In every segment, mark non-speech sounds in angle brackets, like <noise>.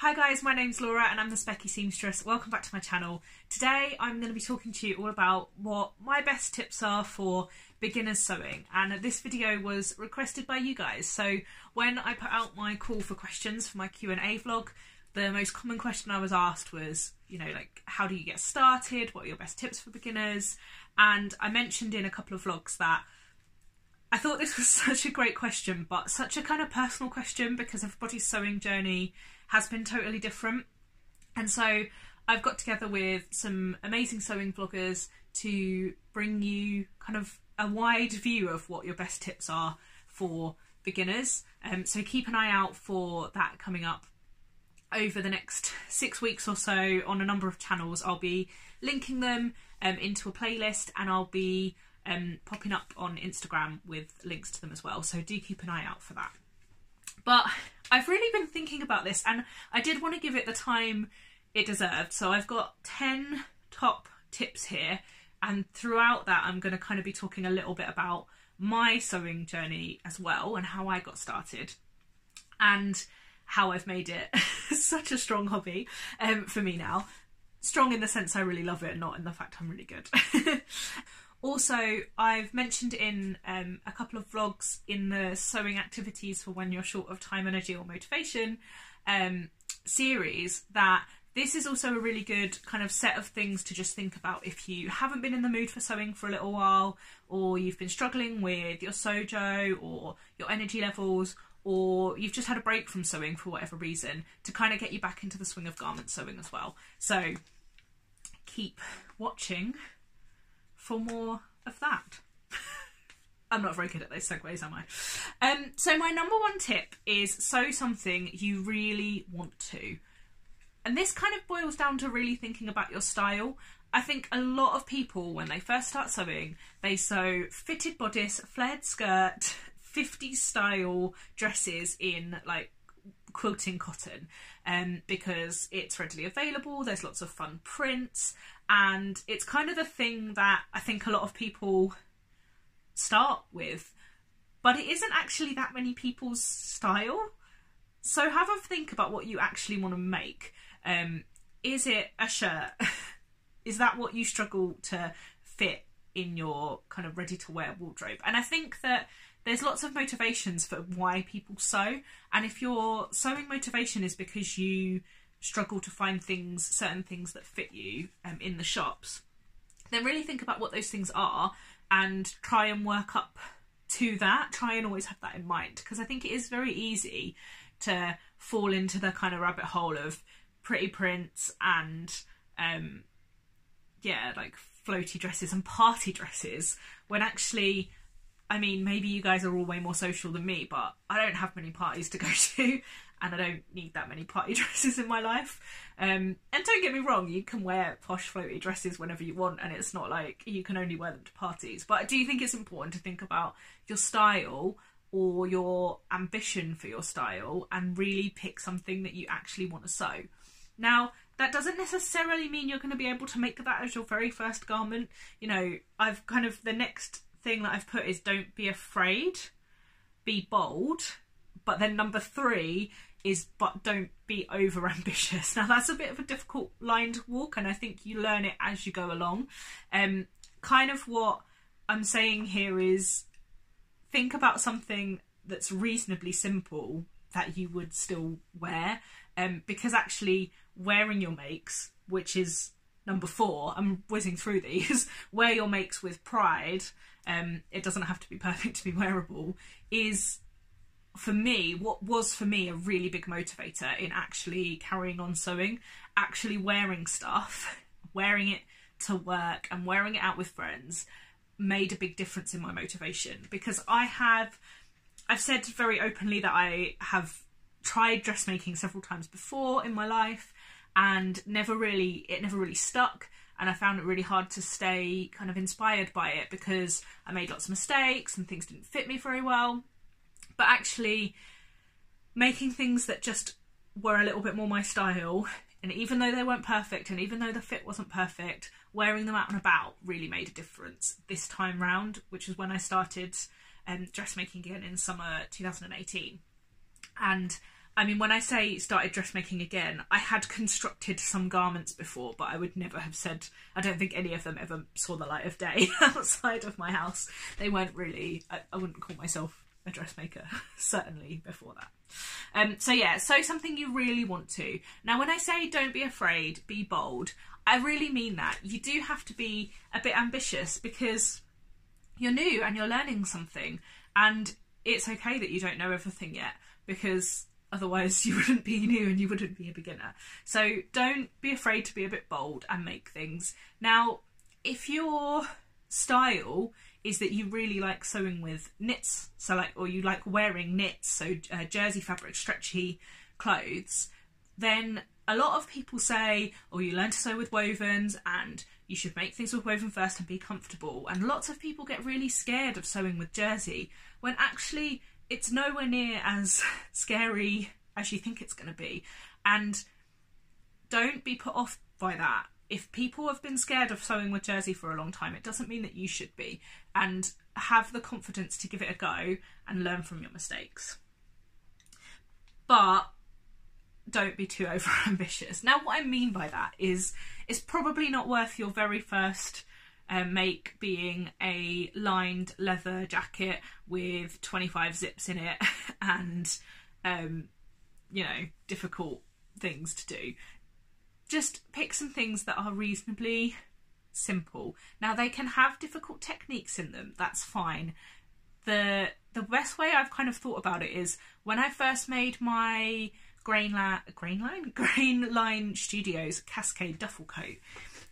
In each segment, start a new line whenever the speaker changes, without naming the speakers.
Hi guys, my name's Laura and I'm the Specky Seamstress. Welcome back to my channel. Today I'm going to be talking to you all about what my best tips are for beginners sewing and this video was requested by you guys. So when I put out my call for questions for my Q&A vlog, the most common question I was asked was, you know, like how do you get started? What are your best tips for beginners? And I mentioned in a couple of vlogs that I thought this was <laughs> such a great question, but such a kind of personal question because everybody's sewing journey has been totally different. And so I've got together with some amazing sewing vloggers to bring you kind of a wide view of what your best tips are for beginners. Um, so keep an eye out for that coming up over the next <laughs> six weeks or so on a number of channels. I'll be linking them um, into a playlist and I'll be um, popping up on Instagram with links to them as well. So do keep an eye out for that. But I've really been thinking about this and I did want to give it the time it deserved. So I've got 10 top tips here, and throughout that, I'm going to kind of be talking a little bit about my sewing journey as well and how I got started and how I've made it <laughs> such a strong hobby um, for me now. Strong in the sense I really love it, not in the fact I'm really good. <laughs> Also, I've mentioned in um, a couple of vlogs in the sewing activities for when you're short of time, energy, or motivation um, series that this is also a really good kind of set of things to just think about if you haven't been in the mood for sewing for a little while, or you've been struggling with your sojo or your energy levels, or you've just had a break from sewing for whatever reason to kind of get you back into the swing of garment sewing as well. So keep watching for more of that. <laughs> I'm not very good at those segues, am I? Um, so my number one tip is sew something you really want to. And this kind of boils down to really thinking about your style. I think a lot of people, when they first start sewing, they sew fitted bodice, flared skirt, <laughs> 50s style dresses in like quilting cotton um, because it's readily available, there's lots of fun prints, and it's kind of the thing that I think a lot of people start with, but it isn't actually that many people's style. So have a think about what you actually want to make. Um, is it a shirt? <laughs> is that what you struggle to fit in your kind of ready to wear wardrobe? And I think that there's lots of motivations for why people sew. And if your sewing motivation is because you struggle to find things, certain things that fit you um, in the shops, then really think about what those things are and try and work up to that. Try and always have that in mind because I think it is very easy to fall into the kind of rabbit hole of pretty prints and um, yeah, like floaty dresses and party dresses when actually I mean, maybe you guys are all way more social than me, but I don't have many parties to go <laughs> to, and I don't need that many party <laughs> dresses in my life. Um, and don't get me wrong, you can wear posh floaty dresses whenever you want, and it's not like you can only wear them to parties. But do think it's important to think about your style or your ambition for your style and really pick something that you actually want to sew. Now, that doesn't necessarily mean you're going to be able to make that as your very first garment. You know, I've kind of the next thing that I've put is don't be afraid, be bold. But then number three is but don't be over ambitious. <laughs> Now that's a bit of a difficult line to walk, and I think you learn it as you go along. Um, kind of what I'm saying here is think about something that's reasonably simple that you would still wear, um, because actually wearing your makes, which is number four, I'm whizzing through these, <laughs> wear your makes with pride, um, it doesn't have to be perfect to be wearable, is for me, what was for me a really big motivator in actually carrying on sewing, actually wearing stuff, <laughs> wearing it to work and wearing it out with friends made a big difference in my motivation. Because I have I've said very openly that I have tried dressmaking several times before in my life and never really it never really stuck and I found it really hard to stay kind of inspired by it because I made lots of mistakes and things didn't fit me very well. But actually, making things that just were a little bit more my style, and even though they weren't perfect, and even though the fit wasn't perfect, wearing them out and about really made a difference this time round, which is when I started um, dressmaking again in summer 2018. And I mean, when I say started dressmaking again, I had constructed some garments before, but I would never have said, I don't think any of them ever saw the light of day <laughs> outside of my house. They weren't really, I, I wouldn't call myself a dressmaker, <laughs> certainly before that. Um, so yeah, so something you really want to. Now, when I say don't be afraid, be bold, I really mean that. You do have to be a bit ambitious because you're new and you're learning something, and it's okay that you don't know everything yet because otherwise <laughs> you wouldn't be new and you wouldn't be a beginner. So don't be afraid to be a bit bold and make things. Now, if your style is that you really like sewing with knits, so like, or you like wearing knits, so uh, jersey fabric, stretchy clothes, then a lot of people say, oh, you learn to sew with wovens and you should make things with woven first and be comfortable. And lots of people get really scared of sewing with jersey when actually it's nowhere near as scary as you think it's going to be. And don't be put off by that. If people have been scared of sewing with jersey for a long time, it doesn't mean that you should be. And have the confidence to give it a go and learn from your mistakes. But don't be too <laughs> over ambitious. Now, what I mean by that is it's probably not worth your very first um, make being a lined leather jacket with 25 zips in it <laughs> and, um, you know, difficult things to do. Just pick some things that are reasonably simple. Now, they can have difficult techniques in them, that's fine. The the best way I've kind of thought about it is when I first made my grain, la- grain line <laughs> Grainline Studios cascade duffel coat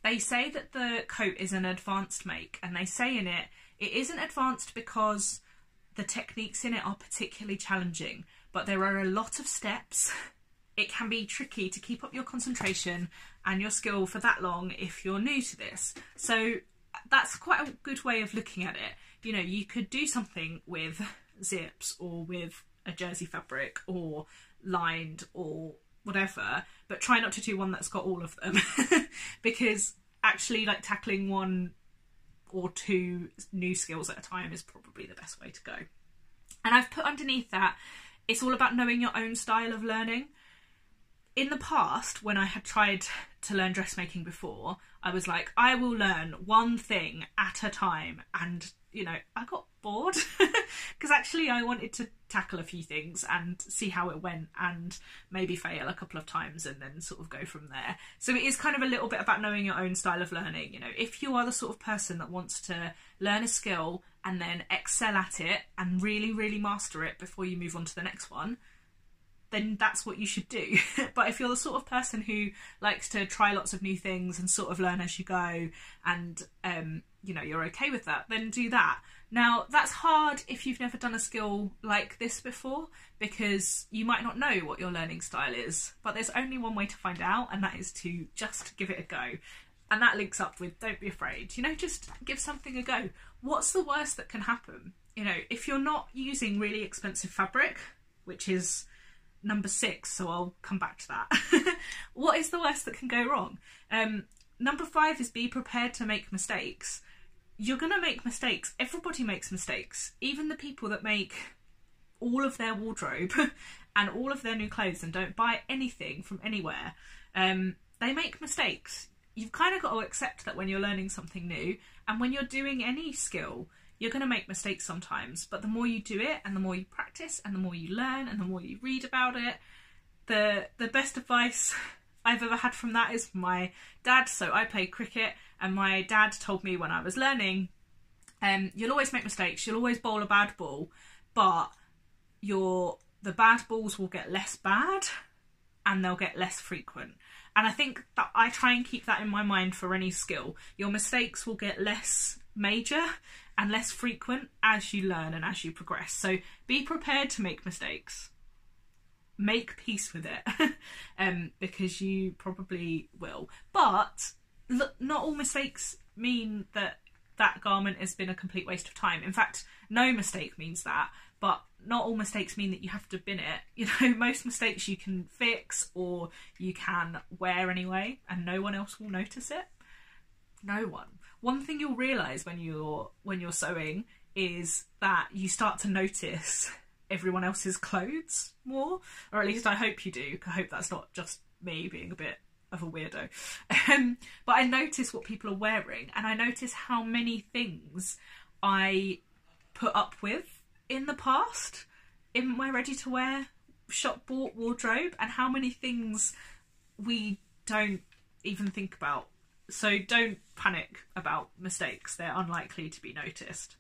they say that the coat is an advanced make, and they say in it, it isn't advanced because the techniques in it are particularly challenging, but there are a lot of steps. <laughs> It can be tricky to keep up your concentration and your skill for that long if you're new to this. So that's quite a good way of looking at it. You know, you could do something with zips or with a jersey fabric or lined or whatever, but try not to do one that's got all of them <laughs> because actually like tackling one or two new skills at a time is probably the best way to go. And I've put underneath that it's all about knowing your own style of learning. In the past, when I had tried to learn dressmaking before, I was like, I will learn one thing at a time and you know, I got bored <laughs> because actually I wanted to tackle a few things and see how it went and maybe fail a couple of times and then sort of go from there. So it is kind of a little bit about knowing your own style of learning. You know, if you are the sort of person that wants to learn a skill and then excel at it and really, really master it before you move on to the next one, then that's what you should do. <laughs> but if you're the sort of person who likes to try lots of new things and sort of learn as you go and um, you know you're okay with that then do that. Now that's hard if you've never done a skill like this before because you might not know what your learning style is. But there's only one way to find out and that is to just give it a go. And that links up with don't be afraid. You know just give something a go. What's the worst that can happen? You know if you're not using really expensive fabric which is number six so i'll come back to that <laughs> what is the worst that can go wrong um, number five is be prepared to make mistakes you're going to make mistakes. Everybody makes mistakes. Even the people that make all of their wardrobe <laughs> and all of their new clothes and don't buy anything from anywhere, um, they make mistakes. You've kind of got to accept that when you're learning something new and when you're doing any skill, you're going to make mistakes sometimes. But the more you do it and the more you practice and the more you learn and the more you read about it, the the best advice <laughs> I've ever had from that is my dad. So I play cricket, and my dad told me when I was learning, um, you'll always make mistakes. You'll always bowl a bad ball, but your the bad balls will get less bad, and they'll get less frequent. And I think that I try and keep that in my mind for any skill. Your mistakes will get less major and less frequent as you learn and as you progress. So be prepared to make mistakes make peace with it <laughs> um, because you probably will. But look, not all mistakes mean that that garment has been a complete waste of time. In fact, no mistake means that, but not all mistakes mean that you have to bin it. <laughs> You know, most mistakes you can fix or you can wear anyway, and no one else will notice it. No one. One thing you'll realise when you're when you're sewing is that you start to notice everyone else's clothes more, or at least I hope you do. I hope that's not just me being a bit of a weirdo. <laughs> Um, but I notice what people are wearing, and I notice how many things I put up with in the past in my ready to wear shop bought wardrobe, and how many things we don't even think about. So don't panic about mistakes, they're unlikely to be noticed.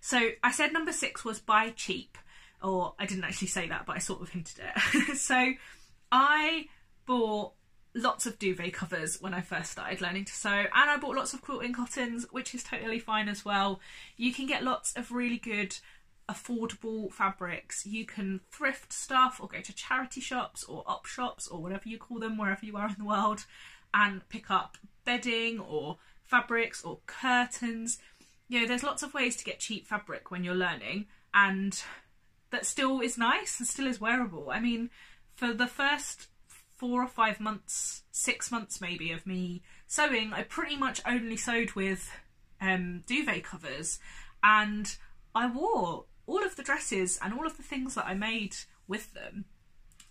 So I said number six was buy cheap, or I didn't actually say that, but I sort of hinted it. <laughs> so I bought lots of duvet covers when I first started learning to sew, and I bought lots of quilting cottons, which is totally fine as well. You can get lots of really good affordable fabrics. You can thrift stuff or go to charity shops or op shops or whatever you call them, wherever you are in the world, and pick up bedding or fabrics or curtains. You know, there's lots of ways to get cheap fabric when you're learning, and that still is nice and still is wearable. I mean, for the first four or five months, six months maybe of me sewing, I pretty much only sewed with um, duvet covers, and I wore all of the dresses and all of the things that I made with them.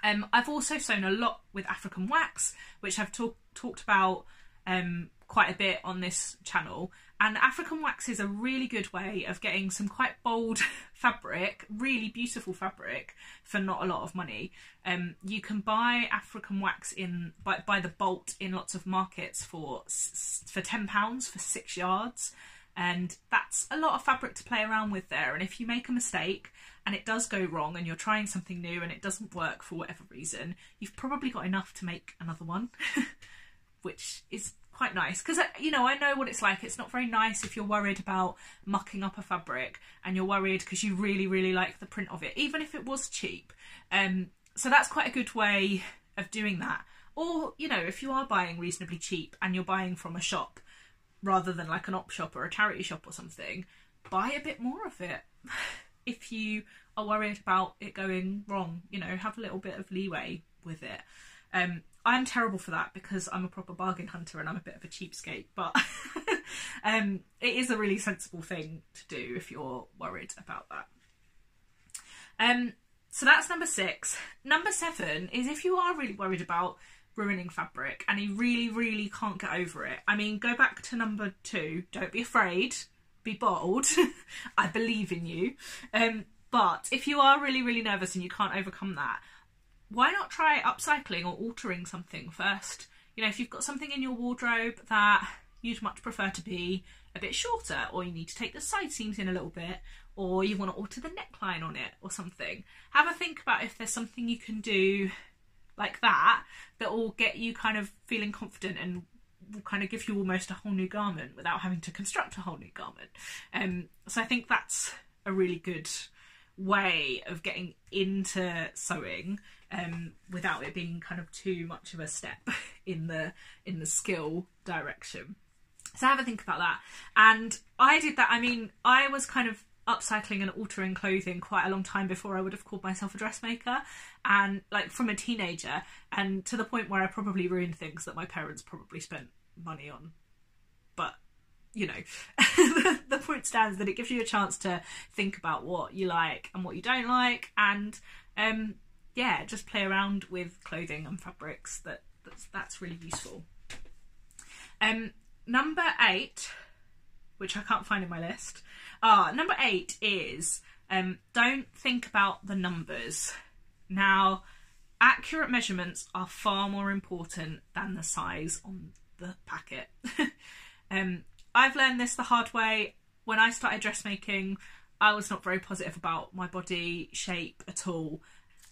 Um, I've also sewn a lot with African wax, which I've talk- talked about um, quite a bit on this channel. And African wax is a really good way of getting some quite bold <laughs> fabric, really beautiful fabric, for not a lot of money. Um, you can buy African wax in by, by the bolt in lots of markets for for ten pounds for six yards, and that's a lot of fabric to play around with there. And if you make a mistake and it does go wrong, and you're trying something new and it doesn't work for whatever reason, you've probably got enough to make another one, <laughs> which is quite nice because uh, you know I know what it's like. It's not very nice if you're worried about mucking up a fabric and you're worried because you really really like the print of it, even if it was cheap. Um, so that's quite a good way of doing that. Or you know if you are buying reasonably cheap and you're buying from a shop rather than like an op shop or a charity shop or something, buy a bit more of it. <laughs> if you are worried about it going wrong, you know, have a little bit of leeway with it. Um, I'm terrible for that because I'm a proper bargain hunter and I'm a bit of a cheapskate, but <laughs> um, it is a really sensible thing to do if you're worried about that. Um, so that's number six. Number seven is if you are really worried about ruining fabric and you really, really can't get over it. I mean, go back to number two. Don't be afraid. Be bold. <laughs> I believe in you. Um, but if you are really, really nervous and you can't overcome that, why not try upcycling or altering something first? You know, if you've got something in your wardrobe that you'd much prefer to be a bit shorter, or you need to take the side seams in a little bit, or you want to alter the neckline on it or something, have a think about if there's something you can do like that that will get you kind of feeling confident and will kind of give you almost a whole new garment without having to construct a whole new garment. Um, so I think that's a really good way of getting into sewing um, without it being kind of too much of a step <laughs> in the in the skill direction. So have a think about that. And I did that. I mean, I was kind of upcycling and altering clothing quite a long time before I would have called myself a dressmaker, and like from a teenager, and to the point where I probably ruined things that my parents probably spent money on. But you know, <laughs> the point stands that it gives you a chance to think about what you like and what you don't like, and um, yeah, just play around with clothing and fabrics. That that's, that's really useful. Um, number eight, which I can't find in my list. Ah, number eight is um, don't think about the numbers. Now, accurate measurements are far more important than the size on the packet. <laughs> um, I've learned this the hard way. When I started dressmaking, I was not very positive about my body shape at all.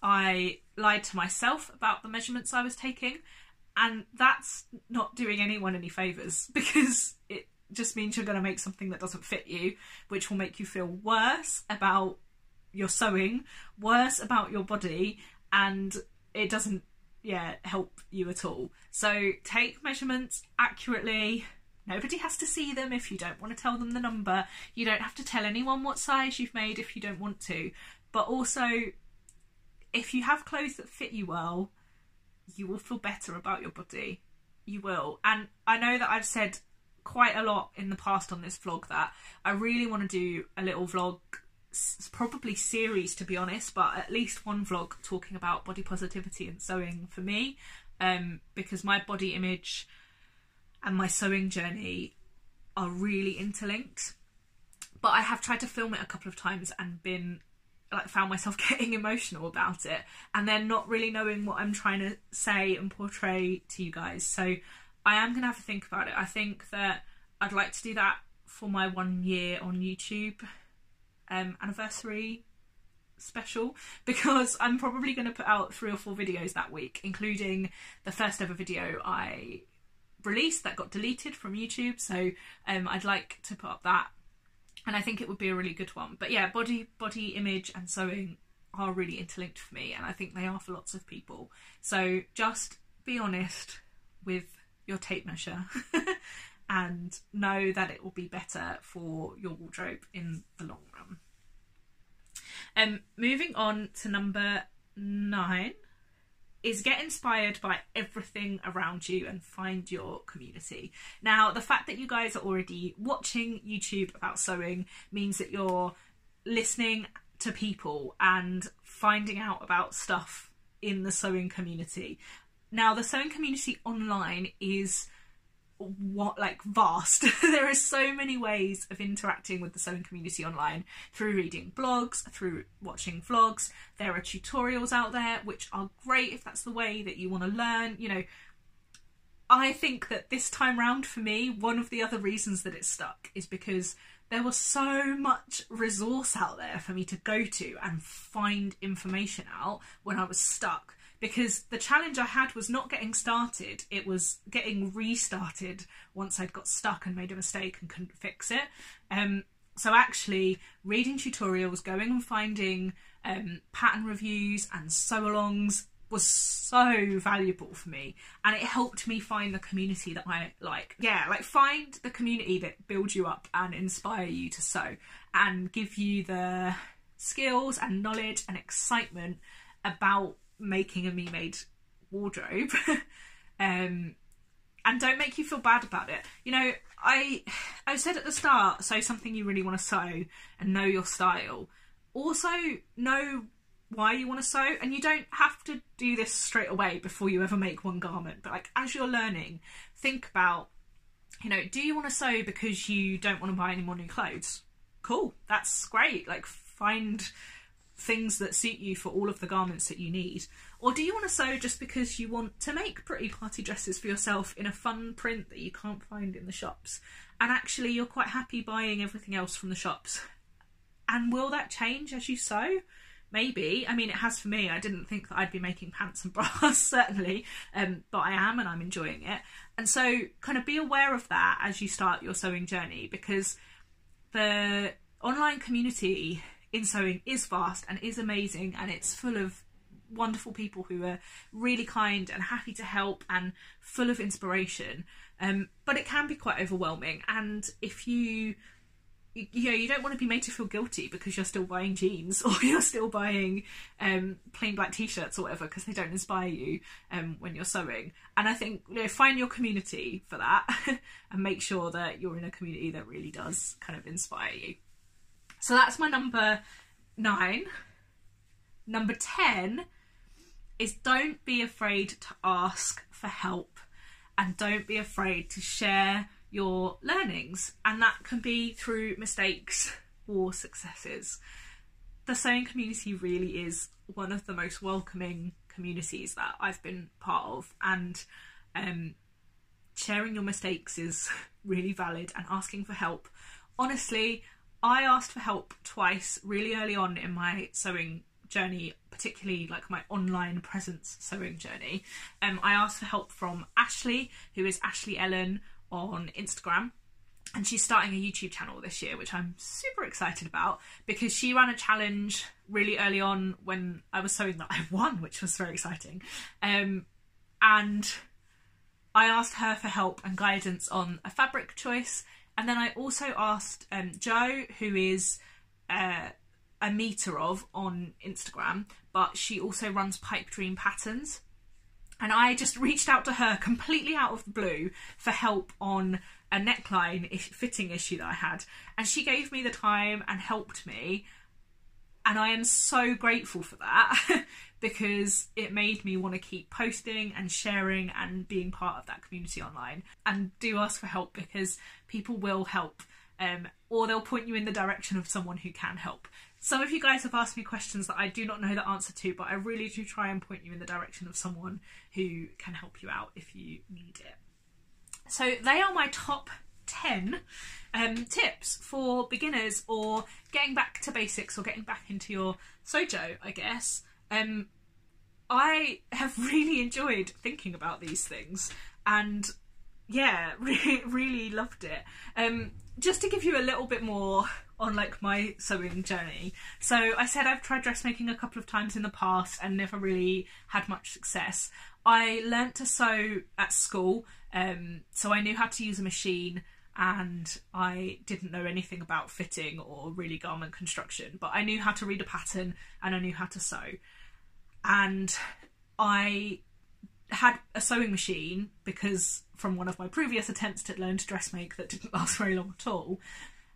I lied to myself about the measurements I was taking, and that's not doing anyone any favours <laughs> because it just means you're going to make something that doesn't fit you, which will make you feel worse about your sewing, worse about your body, and it doesn't, yeah, help you at all. So take measurements accurately. Nobody has to see them if you don't want to tell them the number. You don't have to tell anyone what size you've made if you don't want to. But also, if you have clothes that fit you well, you will feel better about your body. You will. And I know that I've said quite a lot in the past on this vlog that I really want to do a little vlog probably series to be honest, but at least one vlog talking about body positivity and sewing for me, um, because my body image and my sewing journey are really interlinked. But I have tried to film it a couple of times and been like found myself <laughs> getting emotional about it and then not really knowing what I'm trying to say and portray to you guys. So I am gonna have to think about it. I think that I'd like to do that for my one year on YouTube um, anniversary special <laughs> because I'm probably going to put out three or four videos that week, including the first ever video I released that got deleted from YouTube. So um, I'd like to put up that, and I think it would be a really good one. But yeah, body body image and sewing are really interlinked for me, and I think they are for lots of people. So just be honest with your tape measure. <laughs> and know that it will be better for your wardrobe in the long run. Um, moving on to number nine is get inspired by everything around you and find your community. Now, the fact that you guys are already watching YouTube about sewing means that you're listening to people and finding out about stuff in the sewing community. Now, the sewing community online is what like vast. <laughs> There are so many ways of interacting with the sewing community online. Through reading blogs through watching vlogs. There are tutorials out there which are great if that's the way that you want to learn you know. I think that this time round for me one of the other reasons that it stuck is because there was so much resource out there for me to go to and find information out when i was stuck because the challenge I had was not getting started, it was getting restarted once I'd got stuck and made a mistake and couldn't fix it. Um, so actually, reading tutorials, going and finding um, pattern reviews and sew alongs was so valuable for me and it helped me find the community that I like. Yeah, like find the community that builds you up and inspire you to sew and give you the skills and knowledge and excitement about making a me made wardrobe. <laughs> um, and don't make you feel bad about it. You know, I I said at the start, sew something you really want to sew and know your style. Also know why you want to sew and you don't have to do this straight away before you ever make one garment. But like as you're learning, think about you know, do you want to sew because you don't want to buy any more new clothes? Cool, that's great. Like find things that suit you for all of the garments that you need? Or do you want to sew just because you want to make pretty party dresses for yourself in a fun print that you can't find in the shops? And actually, you're quite happy buying everything else from the shops. And will that change as you sew? Maybe. I mean, it has for me. I didn't think that I'd be making pants and <laughs> bras, certainly, um, but I am and I'm enjoying it. And so, kind of be aware of that as you start your sewing journey because the online community in sewing is fast and is amazing and it's full of wonderful people who are really kind and happy to help and full of inspiration. Um, but it can be quite overwhelming, and if you you know you don't want to be made to feel guilty because you're still buying jeans <laughs> or you're still buying um, plain black t-shirts or whatever because they don't inspire you um, when you're sewing and i think you know find your community for that <laughs> and make sure that you're in a community that really does kind of inspire you so that's my number nine. Number 10 is don't be afraid to ask for help and don't be afraid to share your learnings. And that can be through mistakes or successes. The sewing community really is one of the most welcoming communities that I've been part of, and um, sharing your mistakes is <laughs> really valid and asking for help. Honestly, I asked for help twice really early on in my sewing journey, particularly like my online presence sewing journey. Um, I asked for help from Ashley, who is Ashley Ellen on Instagram. And she's starting a YouTube channel this year, which I'm super excited about because she ran a challenge really early on when I was sewing that I won, which was very exciting. Um, and I asked her for help and guidance on a fabric choice and then I also asked um, Joe, who is uh, a meter of on Instagram, but she also runs Pipe Dream Patterns. And I just reached out to her completely out of the blue for help on a neckline fitting issue that I had. And she gave me the time and helped me. And I am so grateful for that <laughs> because it made me want to keep posting and sharing and being part of that community online. And do ask for help because people will help, um, or they'll point you in the direction of someone who can help. Some of you guys have asked me questions that I do not know the answer to, but I really do try and point you in the direction of someone who can help you out if you need it. So they are my top 10 um, tips for beginners or getting back to basics or getting back into your sojo, I guess. Um, I have <laughs> really enjoyed thinking about these things and yeah, <laughs> really, really loved it. Um, just to give you a little bit more on like my sewing journey. So I said I've tried dressmaking a couple of times in the past and never really had much success. I learnt to sew at school, um, so I knew how to use a machine and I didn't know anything about fitting or really garment construction, but I knew how to read a pattern and I knew how to sew. And I had a sewing machine because from one of my previous attempts to learn to dressmake that didn't <laughs> last very long at all.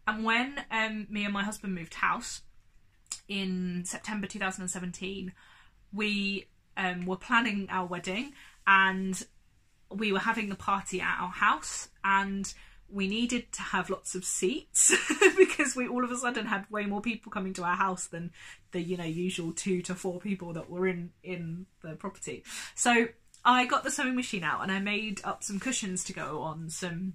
And when um, me and my husband moved house in September 2017, we um, were planning our wedding and we were having the party at our house and we needed to have lots of seats <laughs> because we all of a sudden had way more people coming to our house than the you know usual two to four people that were in in the property so i got the sewing machine out and i made up some cushions to go on some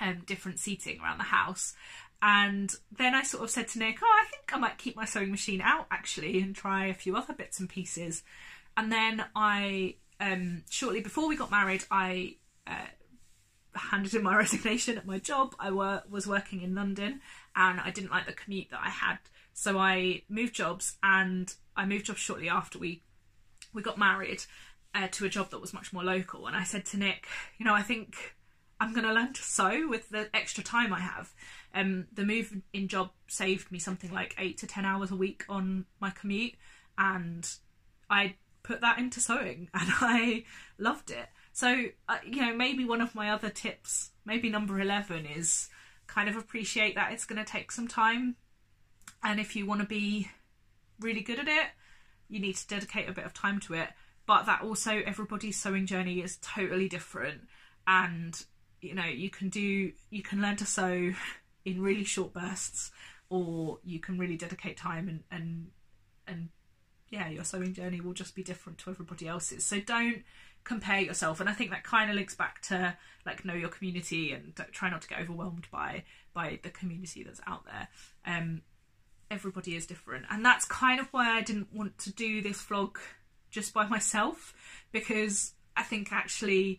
um, different seating around the house and then I sort of said to Nick, oh, I think I might keep my sewing machine out actually and try a few other bits and pieces. And then I, um, shortly before we got married, I uh, handed in my <laughs> resignation at my job. I were, was working in London and I didn't like the commute that I had. So I moved jobs and I moved jobs shortly after we, we got married uh, to a job that was much more local. And I said to Nick, you know, I think I'm going to learn to sew with the extra time I have. Um, the move in job saved me something like eight to ten hours a week on my commute, and I put that into sewing, <laughs> and I loved it. So, uh, you know, maybe one of my other tips, maybe number eleven, is kind of appreciate that it's going to take some time, and if you want to be really good at it, you need to dedicate a bit of time to it. But that also everybody's sewing journey is totally different, and you know you can do you can learn to sew <laughs> in really short bursts or you can really dedicate time and and and yeah your sewing journey will just be different to everybody else's. So don't compare yourself and i think that kind of links back to like know your community and try not to get overwhelmed by by the community that's out there. Um everybody is different and that's kind of why i didn't want to do this vlog just by myself because i think actually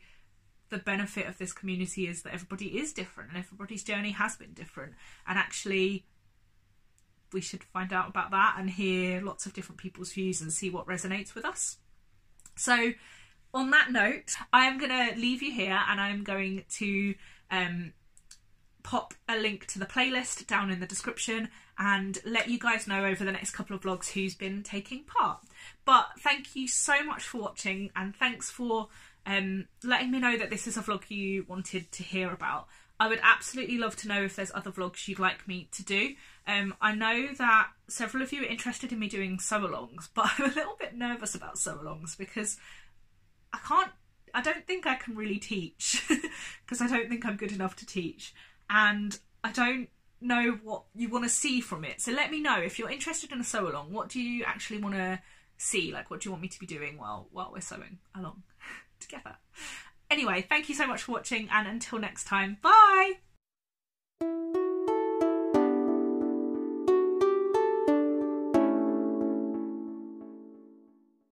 the benefit of this community is that everybody is different and everybody's journey has been different and actually we should find out about that and hear lots of different people's views and see what resonates with us. So on that note i am going to leave you here and i'm going to um, pop a link to the playlist down in the description and let you guys know over the next couple of vlogs who's been taking part but thank you so much for watching and thanks for um, letting me know that this is a vlog you wanted to hear about. I would absolutely love to know if there's other vlogs you'd like me to do. Um, I know that several of you are interested in me doing sew-alongs, but <laughs> I'm a little bit nervous about sew-alongs because I can't, I don't think I can really teach <laughs> because I don't think I'm good enough to teach and I don't know what you want to see from it. So let me know if you're interested in a sew-along, what do you actually want to see? Like what do you want me to be doing while, while we're sewing along? <laughs> together. Anyway, thank you so much for watching and until next time, bye!